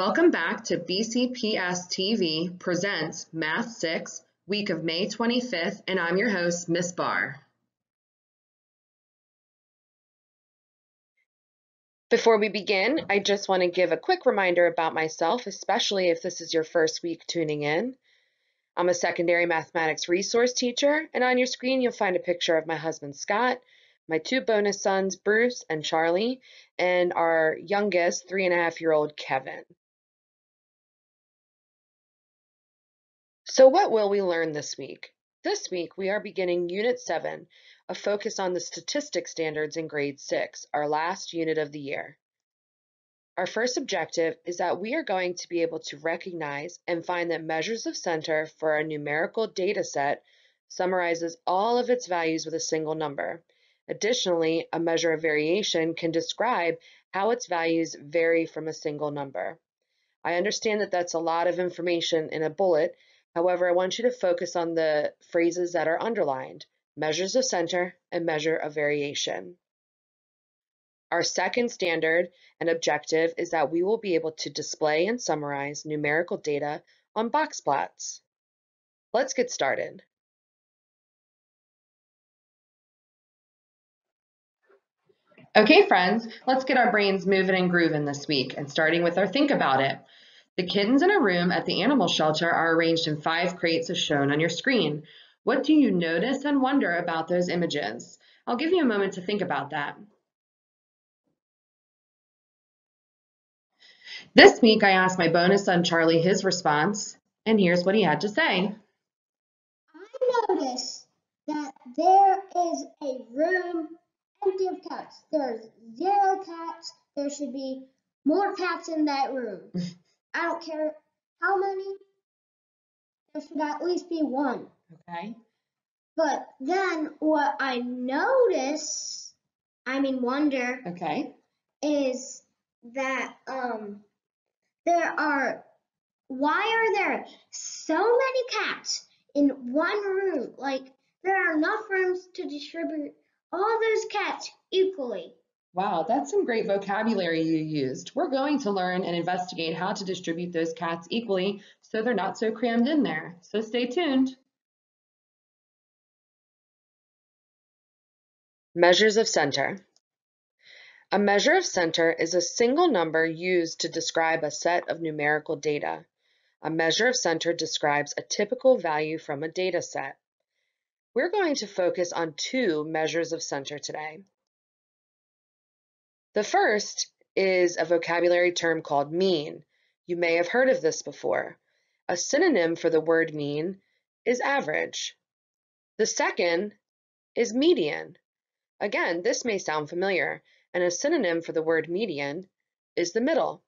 Welcome back to BCPS TV presents Math 6, week of May 25th, and I'm your host, Miss Barr. Before we begin, I just want to give a quick reminder about myself, especially if this is your first week tuning in. I'm a secondary mathematics resource teacher, and on your screen you'll find a picture of my husband Scott, my two bonus sons, Bruce and Charlie, and our youngest three and a half year old Kevin. So what will we learn this week? This week we are beginning Unit 7, a focus on the statistics standards in grade 6, our last unit of the year. Our first objective is that we are going to be able to recognize and find that measures of center for a numerical data set summarizes all of its values with a single number Additionally, a measure of variation can describe how its values vary from a single number. I understand that that's a lot of information in a bullet. However, I want you to focus on the phrases that are underlined, measures of center and measure of variation. Our second standard and objective is that we will be able to display and summarize numerical data on box plots. Let's get started. Okay, friends, let's get our brains moving and grooving this week, and starting with our think about it. The kittens in a room at the animal shelter are arranged in five crates as shown on your screen. What do you notice and wonder about those images? I'll give you a moment to think about that. This week, I asked my bonus son Charlie his response, and here's what he had to say. I noticed that there is a room empty of cats. There's zero cats. There should be more cats in that room. I don't care how many. There should at least be one. Okay. But then what I notice, I mean wonder, Okay. is that um there are why are there so many cats in one room? Like there are enough rooms to distribute all those cats equally. Wow, that's some great vocabulary you used. We're going to learn and investigate how to distribute those cats equally so they're not so crammed in there. So stay tuned. Measures of center. A measure of center is a single number used to describe a set of numerical data. A measure of center describes a typical value from a data set. We're going to focus on two measures of center today. The first is a vocabulary term called mean. You may have heard of this before. A synonym for the word mean is average. The second is median. Again, this may sound familiar, and a synonym for the word median is the middle.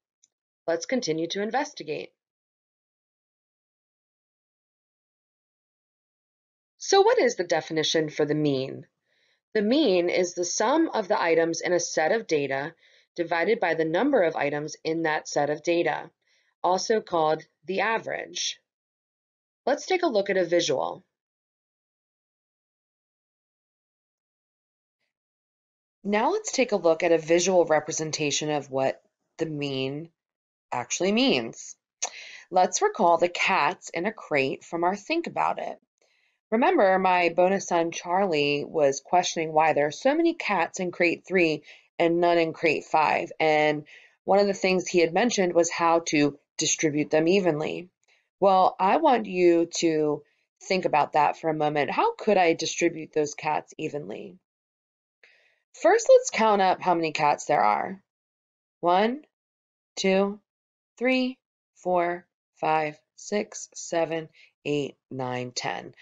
Let's continue to investigate. So what is the definition for the mean? The mean is the sum of the items in a set of data divided by the number of items in that set of data, also called the average. Let's take a look at a visual. Now let's take a look at a visual representation of what the mean actually means. Let's recall the cats in a crate from our think about it. Remember, my bonus son Charlie was questioning why there are so many cats in crate three and none in crate five. And one of the things he had mentioned was how to distribute them evenly. Well, I want you to think about that for a moment. How could I distribute those cats evenly? First, let's count up how many cats there are. One, two, three, four, five, six, seven, eight, nine, ten.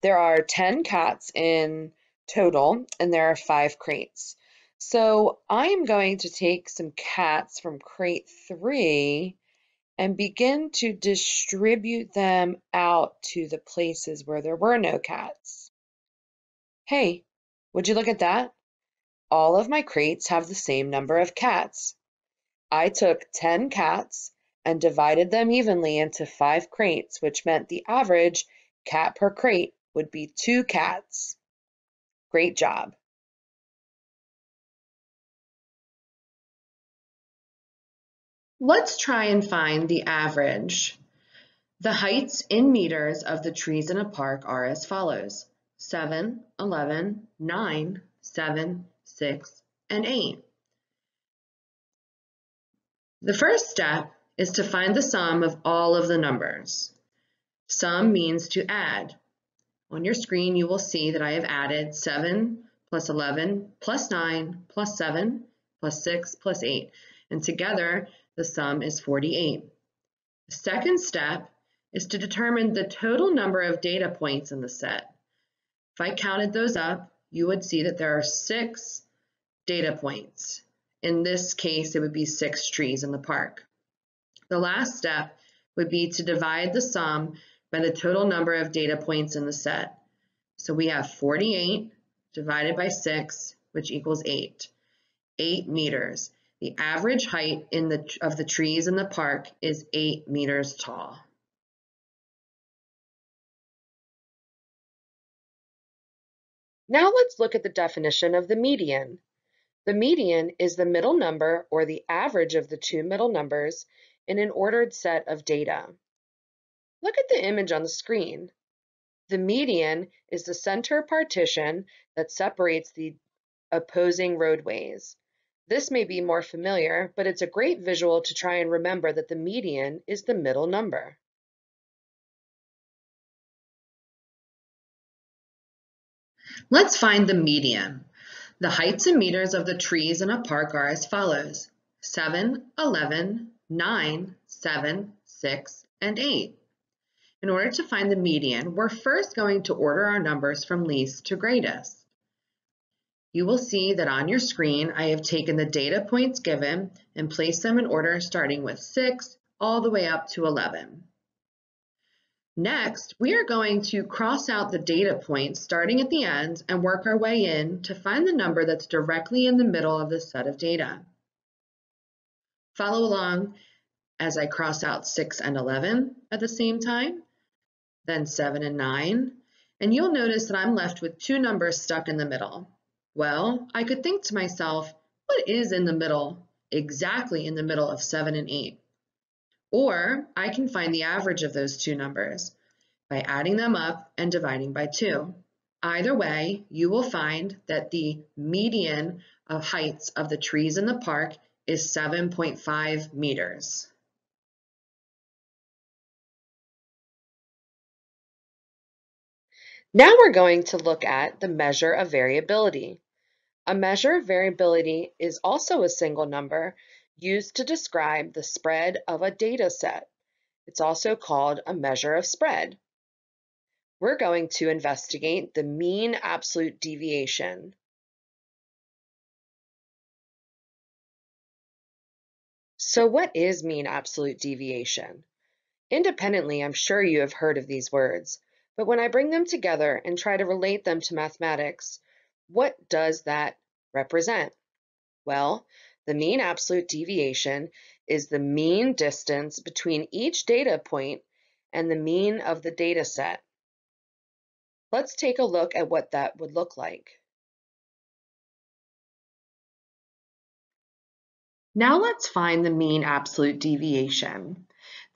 There are 10 cats in total, and there are five crates. So I am going to take some cats from crate three and begin to distribute them out to the places where there were no cats. Hey, would you look at that? All of my crates have the same number of cats. I took 10 cats and divided them evenly into five crates, which meant the average cat per crate would be two cats. Great job. Let's try and find the average. The heights in meters of the trees in a park are as follows. 7, 11, 9, 7, 6, and 8. The first step is to find the sum of all of the numbers. Sum means to add. On your screen, you will see that I have added 7 plus 11 plus 9 plus 7 plus 6 plus 8. And together, the sum is 48. The second step is to determine the total number of data points in the set. If I counted those up, you would see that there are six data points. In this case, it would be six trees in the park. The last step would be to divide the sum by the total number of data points in the set. So we have 48 divided by 6, which equals 8. 8 meters. The average height in the, of the trees in the park is 8 meters tall. Now let's look at the definition of the median. The median is the middle number or the average of the two middle numbers in an ordered set of data. Look at the image on the screen. The median is the center partition that separates the opposing roadways. This may be more familiar, but it's a great visual to try and remember that the median is the middle number. Let's find the median. The heights in meters of the trees in a park are as follows. 7, 11, 9, 7, 6, and 8. In order to find the median, we're first going to order our numbers from least to greatest. You will see that on your screen, I have taken the data points given and placed them in order starting with 6 all the way up to 11. Next, we are going to cross out the data points starting at the end and work our way in to find the number that's directly in the middle of the set of data. Follow along as I cross out 6 and 11 at the same time, then 7 and 9, and you'll notice that I'm left with two numbers stuck in the middle. Well, I could think to myself, what is in the middle, exactly in the middle of 7 and 8? Or I can find the average of those two numbers by adding them up and dividing by 2. Either way, you will find that the median of heights of the trees in the park is 7.5 meters. Now we're going to look at the measure of variability. A measure of variability is also a single number used to describe the spread of a data set. It's also called a measure of spread. We're going to investigate the mean absolute deviation. So what is mean absolute deviation? Independently, I'm sure you have heard of these words, but when I bring them together and try to relate them to mathematics, what does that represent? Well, the mean absolute deviation is the mean distance between each data point and the mean of the data set. Let's take a look at what that would look like. Now let's find the mean absolute deviation.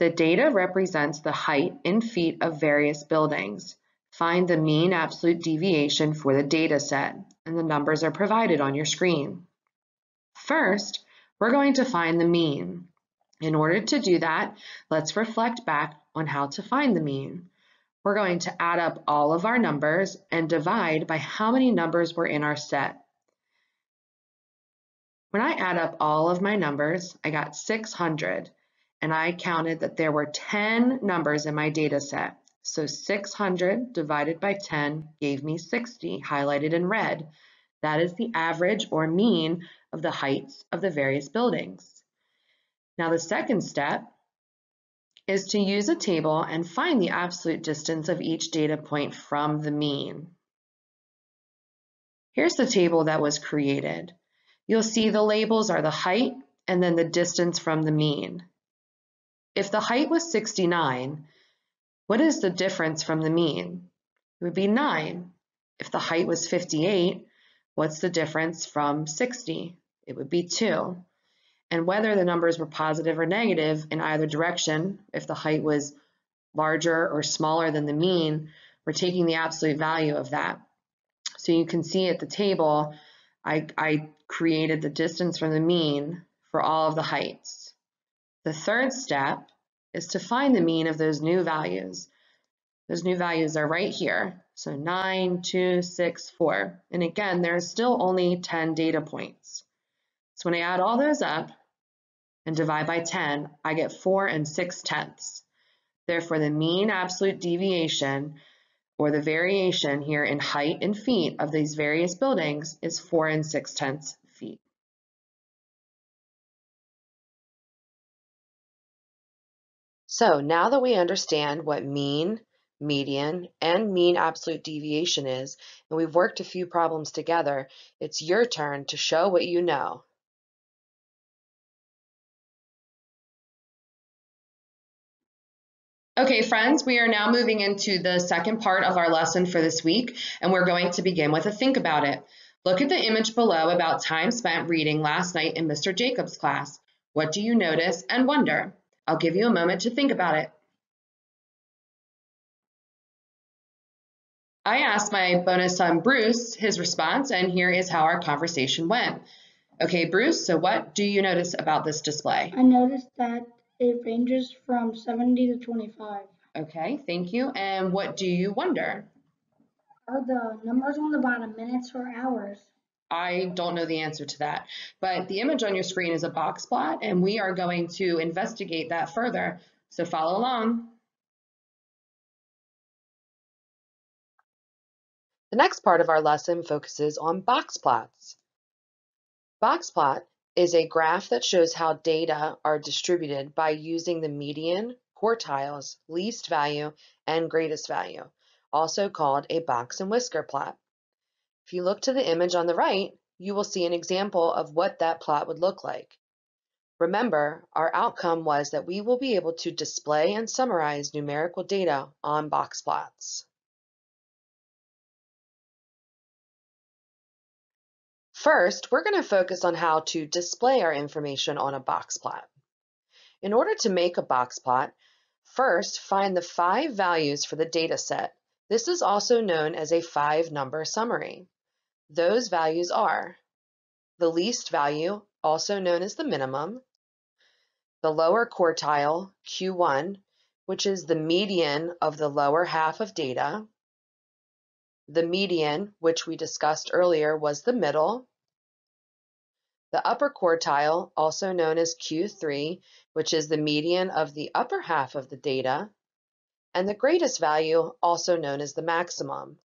The data represents the height in feet of various buildings. Find the mean absolute deviation for the data set, and the numbers are provided on your screen. First, we're going to find the mean. In order to do that, let's reflect back on how to find the mean. We're going to add up all of our numbers and divide by how many numbers were in our set. When I add up all of my numbers, I got 600, and I counted that there were 10 numbers in my data set. So 600 divided by 10 gave me 60, highlighted in red. That is the average or mean of the heights of the various buildings. Now the second step is to use a table and find the absolute distance of each data point from the mean. Here's the table that was created. You'll see the labels are the height and then the distance from the mean. If the height was 69, what is the difference from the mean? It would be 9. If the height was 58, what's the difference from 60? It would be 2. and whether the numbers were positive or negative in either direction, if the height was larger or smaller than the mean, we're taking the absolute value of that. So you can see at the table, I, I created the distance from the mean for all of the heights. The third step is to find the mean of those new values. Those new values are right here. So 9, 2, 6, 4. And again, there's still only 10 data points. So when I add all those up and divide by 10, I get 4 and 6 tenths. Therefore, the mean absolute deviation or the variation here in height and feet of these various buildings is 4 and 6 tenths feet. So now that we understand what mean, median, and mean absolute deviation is, and we've worked a few problems together, it's your turn to show what you know. Okay, friends, we are now moving into the second part of our lesson for this week, and we're going to begin with a think about it. Look at the image below about time spent reading last night in Mr. Jacobs' class. What do you notice and wonder? I'll give you a moment to think about it. I asked my bonus son Bruce his response, and here is how our conversation went. Okay, Bruce, so what do you notice about this display? I noticed that it ranges from 70 to 25. Okay, thank you. And what do you wonder? Are the numbers on the bottom minutes or hours? I don't know the answer to that, but the image on your screen is a box plot, and we are going to investigate that further. So follow along. The next part of our lesson focuses on box plots. Box plot is a graph that shows how data are distributed by using the median, quartiles, least value, and greatest value, also called a box and whisker plot. If you look to the image on the right, you will see an example of what that plot would look like. Remember, our outcome was that we will be able to display and summarize numerical data on box plots. First, we're going to focus on how to display our information on a box plot. In order to make a box plot, first find the five values for the data set. This is also known as a five-number summary. Those values are the least value, also known as the minimum, the lower quartile, Q1, which is the median of the lower half of data, the median, which we discussed earlier, was the middle, the upper quartile, also known as Q3, which is the median of the upper half of the data, and the greatest value, also known as the maximum.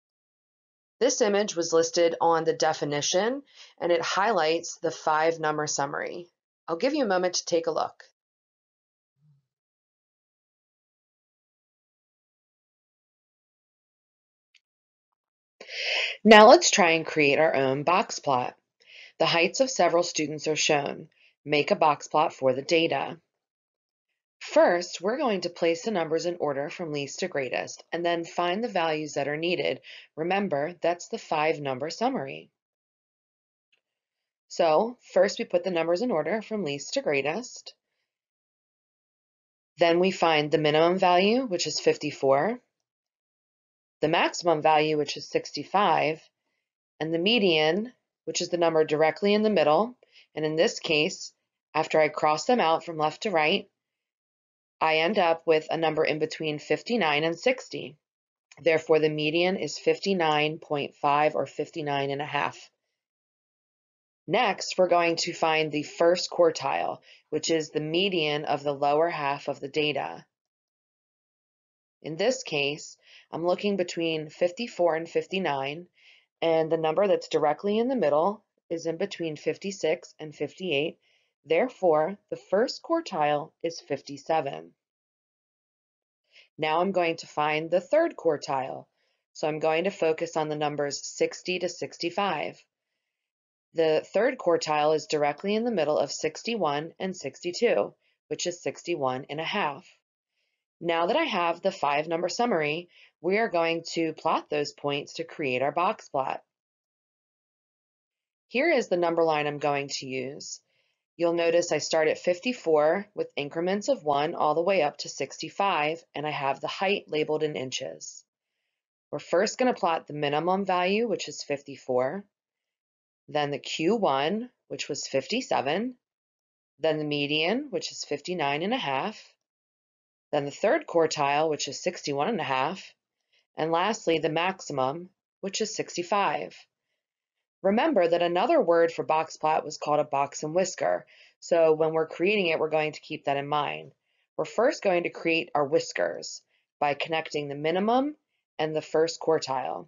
This image was listed on the definition and it highlights the five number summary. I'll give you a moment to take a look. Now let's try and create our own box plot. The heights of several students are shown. Make a box plot for the data. First, we're going to place the numbers in order from least to greatest and then find the values that are needed. Remember, that's the five number summary. So first we put the numbers in order from least to greatest. Then we find the minimum value, which is 54, the maximum value, which is 65, and the median, which is the number directly in the middle. And in this case, after I cross them out from left to right, I end up with a number in between 59 and 60. Therefore, the median is 59.5 or 59 and a half. Next, we're going to find the first quartile, which is the median of the lower half of the data. In this case, I'm looking between 54 and 59, and the number that's directly in the middle is in between 56 and 58. Therefore, the first quartile is 57. Now I'm going to find the third quartile. So I'm going to focus on the numbers 60 to 65. The third quartile is directly in the middle of 61 and 62, which is 61 and a half. Now that I have the five number summary, we are going to plot those points to create our box plot. Here is the number line I'm going to use. You'll notice I start at 54 with increments of 1 all the way up to 65, and I have the height labeled in inches. We're first going to plot the minimum value, which is 54, then the Q1, which was 57, then the median, which is 59 and a half, then the third quartile, which is 61 and a half, and lastly, the maximum, which is 65. Remember that another word for box plot was called a box and whisker. So when we're creating it, we're going to keep that in mind. We're first going to create our whiskers by connecting the minimum and the first quartile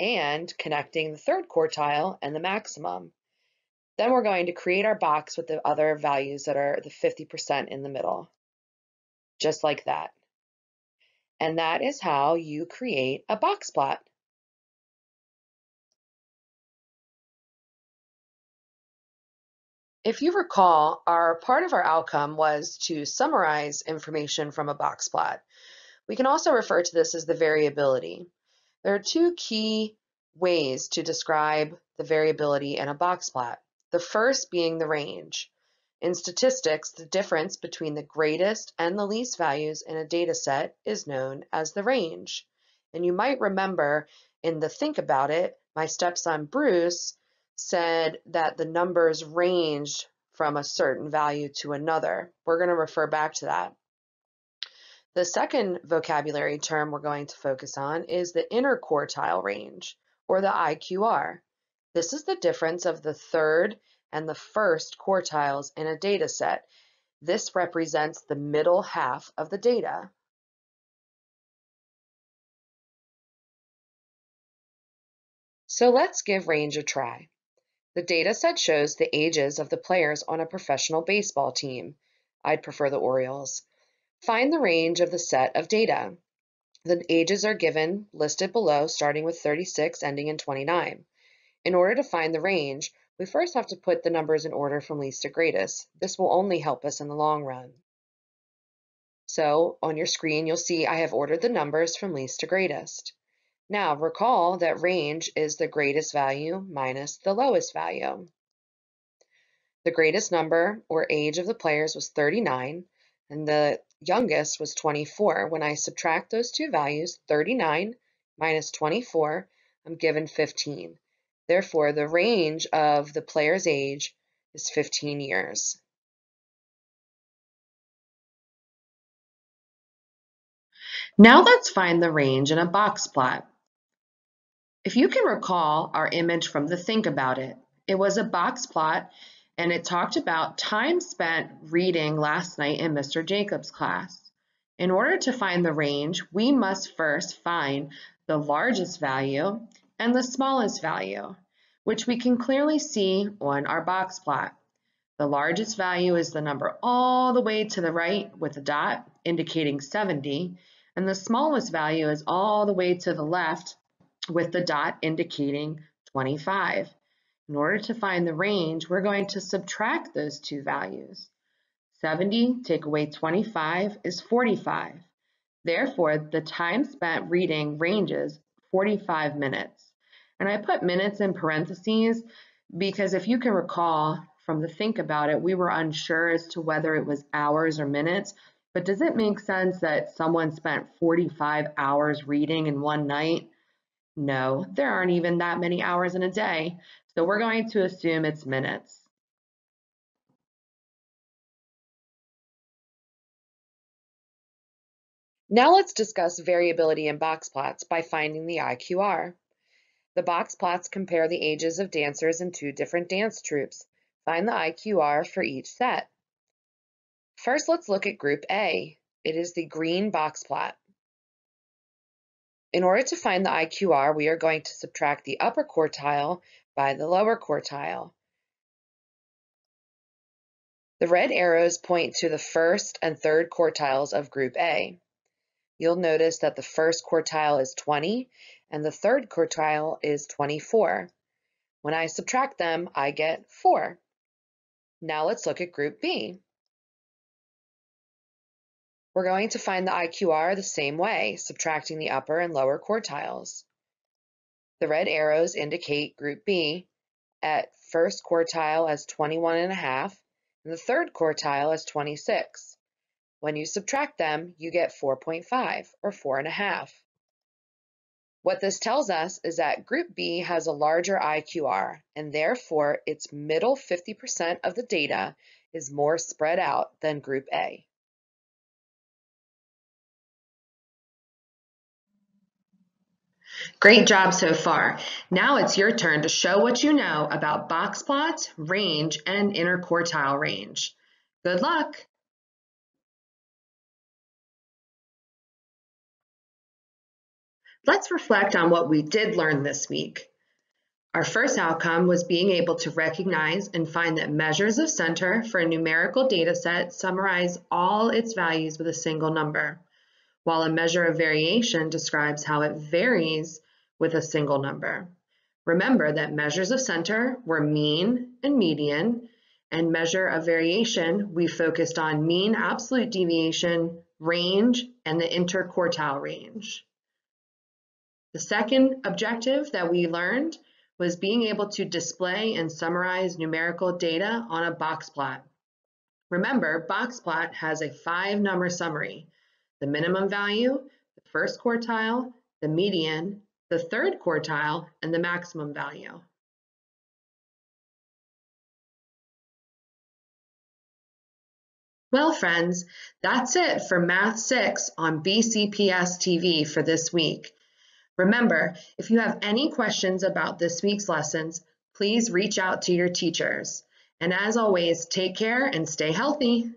and connecting the third quartile and the maximum. Then we're going to create our box with the other values that are the 50% in the middle, just like that. And that is how you create a box plot. If you recall, our part of our outcome was to summarize information from a box plot. We can also refer to this as the variability. There are two key ways to describe the variability in a box plot. The first being the range. In statistics, the difference between the greatest and the least values in a data set is known as the range. And you might remember in the Think About It, my stepson Bruce said that the numbers ranged from a certain value to another. We're going to refer back to that. The second vocabulary term we're going to focus on is the interquartile range, or the IQR. This is the difference of the third and the first quartiles in a data set. This represents the middle half of the data. So let's give range a try. The data set shows the ages of the players on a professional baseball team. I'd prefer the Orioles. Find the range of the set of data. The ages are given, listed below, starting with 36, ending in 29. In order to find the range, we first have to put the numbers in order from least to greatest. This will only help us in the long run. So on your screen, you'll see I have ordered the numbers from least to greatest. Now recall that range is the greatest value minus the lowest value. The greatest number or age of the players was 39 and the youngest was 24. When I subtract those two values, 39 minus 24, I'm given 15. Therefore, the range of the player's age is 15 years. Now let's find the range in a box plot. If you can recall our image from the Think About It, it was a box plot and it talked about time spent reading last night in Mr. Jacobs' class. In order to find the range, we must first find the largest value and the smallest value, which we can clearly see on our box plot. The largest value is the number all the way to the right with a dot indicating 70, and the smallest value is all the way to the left with the dot indicating 25. In order to find the range, we're going to subtract those two values. 70 take away 25 is 45. Therefore, the time spent reading ranges 45 minutes. And I put minutes in parentheses because if you can recall from the think about it, we were unsure as to whether it was hours or minutes. But does it make sense that someone spent 45 hours reading in one night? No, there aren't even that many hours in a day, so we're going to assume it's minutes. Now let's discuss variability in box plots by finding the IQR. The box plots compare the ages of dancers in two different dance troupes. Find the IQR for each set. First, let's look at Group A. It is the green box plot. In order to find the IQR, we are going to subtract the upper quartile by the lower quartile. The red arrows point to the first and third quartiles of Group A. You'll notice that the first quartile is 20 and the third quartile is 24. When I subtract them, I get 4. Now let's look at Group B. We're going to find the IQR the same way, subtracting the upper and lower quartiles. The red arrows indicate Group B at first quartile as 21 and a half, and the third quartile is 26. When you subtract them, you get 4.5 or 4.5. What this tells us is that Group B has a larger IQR, and therefore its middle 50% of the data is more spread out than Group A. Great job so far. Now it's your turn to show what you know about box plots, range, and interquartile range. Good luck! Let's reflect on what we did learn this week. Our first outcome was being able to recognize and find that measures of center for a numerical data set summarize all its values with a single number, while a measure of variation describes how it varies with a single number. Remember that measures of center were mean and median, and measure of variation, we focused on mean absolute deviation, range, and the interquartile range. The second objective that we learned was being able to display and summarize numerical data on a box plot. Remember, box plot has a five number summary, the minimum value, the first quartile, the median, the third quartile, and the maximum value. Well, friends, that's it for Math 6 on BCPS TV for this week. Remember, if you have any questions about this week's lessons, please reach out to your teachers. And as always, take care and stay healthy.